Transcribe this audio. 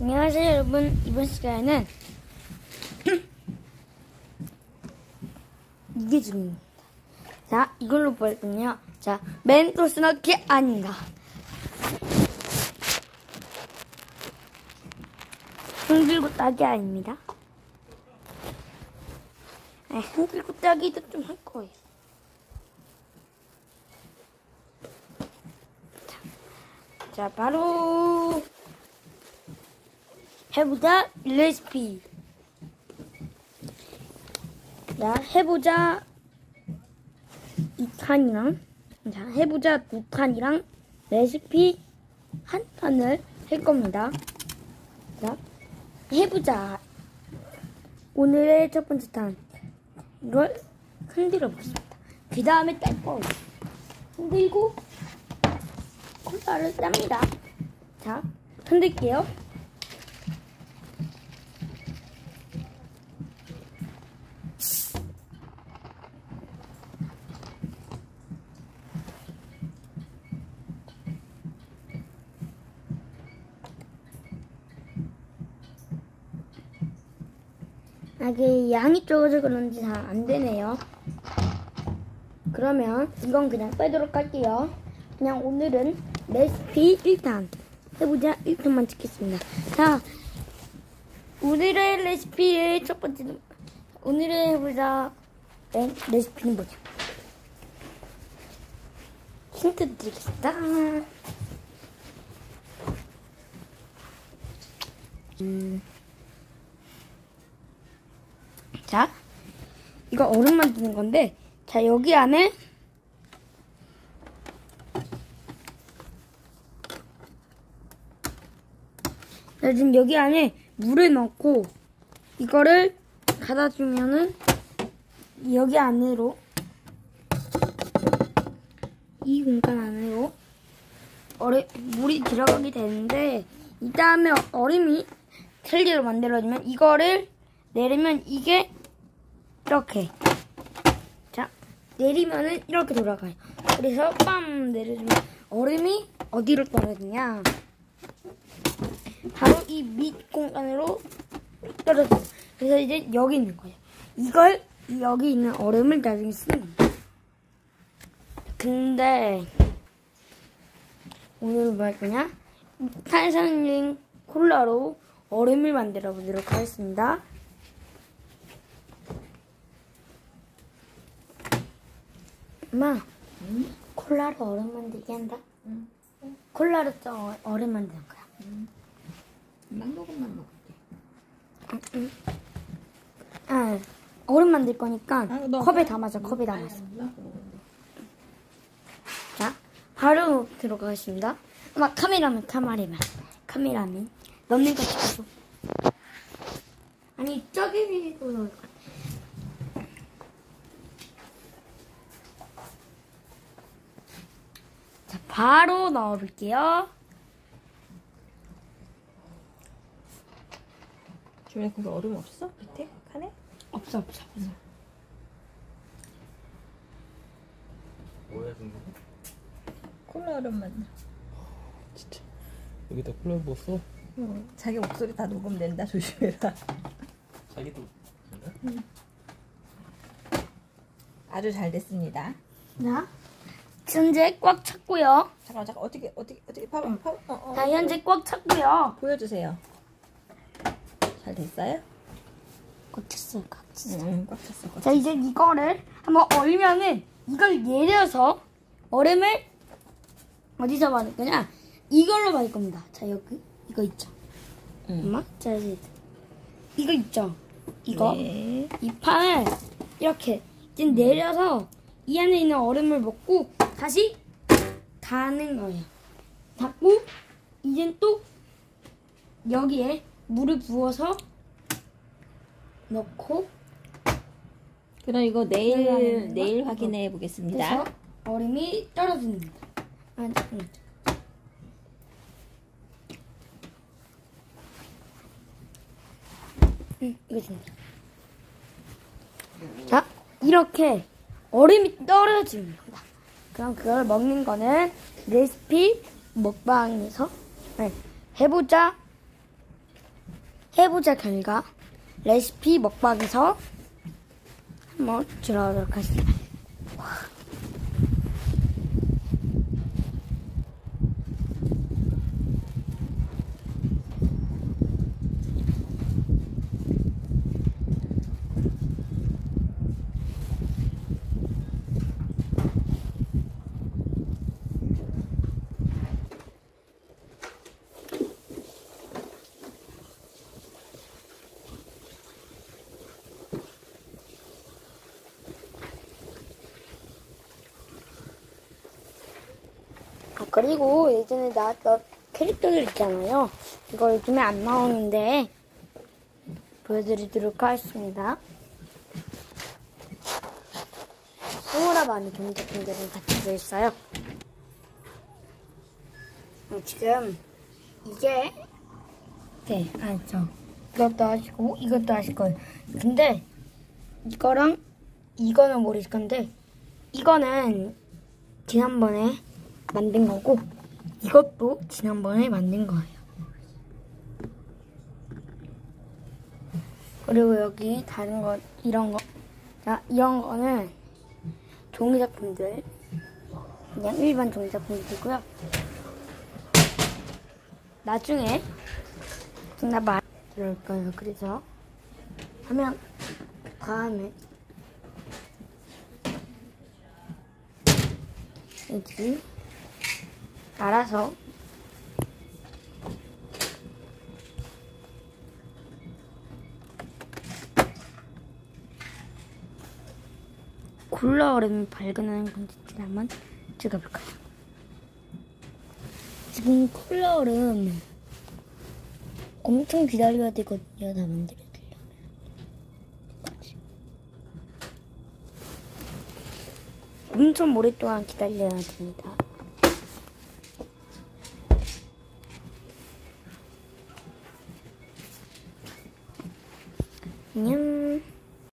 안녕하세요 여러분. 이번 시간에는 이게 중입니다. 자 이걸로 보였군요. 자 멘토스 넣기 아닌가 흔들고 따기 아닙니다. 아, 흔들고 따기도 좀 할 거예요. 자, 자 바로 해보자 레시피. 자, 해보자 2탄이랑 자, 해보자 2탄이랑 레시피 한 탄을 할 겁니다. 자, 해보자. 오늘의 첫 번째 탄. 이걸 흔들어 보겠습니다. 그 다음에 딸 거예요. 흔들고 콜라를 땁니다. 자, 흔들게요. 아, 이게 양이 적어서 그런지 잘 안 되네요. 그러면 이건 그냥 빼도록 할게요. 그냥 오늘은 레시피 1탄 해보자 1탄만 찍겠습니다. 자, 오늘의 레시피의 첫 번째 오늘의 해보자 레, 레시피는 뭐냐? 힌트 드리겠습니다. 음. 자, 이거 얼음 만드는 건데, 자, 여기 안에 자, 지금 여기 안에 물을 넣고 이거를 갖다주면은 여기 안으로 이 공간 안으로 얼음, 물이 들어가게 되는데 이 다음에 얼음이 젤리로 만들어지면 이거를 내리면 이게 이렇게. 자 내리면은 이렇게 돌아가요. 그래서 빰 내려주면 얼음이 어디로 떨어지냐? 바로 이 밑 공간으로 떨어져요. 그래서 이제 여기 있는 거예요. 이걸 여기 있는 얼음을 나중에 쓰는 겁니다. 근데 오늘 뭐할 거냐? 탄산링 콜라로 얼음을 만들어 보도록 하겠습니다 엄마, 콜라로 얼음 만들게 한다? 콜라로 또 어- 얼음 만드는 거야. 만 모금만 먹을게. 아, 얼음 만들 거니까 아, 너 컵에? 담아서 컵에 담아서. 나 자, 바로 들어가겠습니다. 엄마, 카메라맨, 카메라맨. 카메라맨. 넣는 거 찍어줘. 아니, 저기도 넣을 거야. 바로 넣어볼게요. 주변에 거기 얼음 없어? 밑에 칸에? 없어, 없어, 없어. 뭐야 근데 콜라 얼음만. 진짜 여기다 콜라 부었어? 응. 자기 목소리 다 녹음된다. 조심해라. 자기도 아주 잘 됐습니다. 자, 현재 꽉 찼고요. 잠깐 잠깐 어떻게 어떻게 어떻게 봐봐 봐봐. 어, 어. 자, 현재 꽉 찼고요. 보여주세요. 잘 됐어요? 꽉 찼어요, 꽉 찼어요. 응, 꽉 찼어. 꽉 자, 이제 이거를 한번 얼면은 이걸 내려서 얼음을 어디서 받을 거냐? 이걸로 받을 겁니다. 자, 여기 이거 있죠. 응. 엄마, 자, 이제 이거 있죠. 이거 네. 이 판을 이렇게 지금 내려서 이 안에 있는 얼음을 먹고 다시 닫는 거예요. 닫고 이젠 또 여기에 물을 부어서 넣고 그럼 이거 내일 내일 내일 하는 확인해 보겠습니다. 얼음이 떨어집니다. 아, 응. 응, 이거 줍니다. 자, 이렇게 얼음이 떨어집니다. 그럼 그걸 먹는 거는 레시피 먹방에서? 네, 해보자. 해보자 결과. 레시피 먹방에서 한번 들어보도록 하겠습니다. 그리고 예전에 나왔던 캐릭터들 있잖아요. 이거 요즘에 안 나오는데 보여드리도록 하겠습니다. 소라 많이 경제분들은 같이 들어있어요. 어, 지금 이게 네, 알죠. 이것도 하시고 이것도 하실 거예요. 근데 이거랑 이거는 모르실 건데 이거는 지난번에 만든 거고 이것도 지난번에 만든 거예요. 그리고 여기 다른 거 이런 거. 자, 이런 거는 종이 작품들. 그냥 일반 종이 작품들이고요. 나중에 정말 말 들을 거예요. 그래서 하면 다음에 여기 알아서 콜라 얼음이 발근하는 콘텐츠를 한번 찍어볼까요? 지금 콜라 얼음 엄청 기다려야 되거든요. 다 만들어주려면. 엄청 오랫동안 기다려야 됩니다.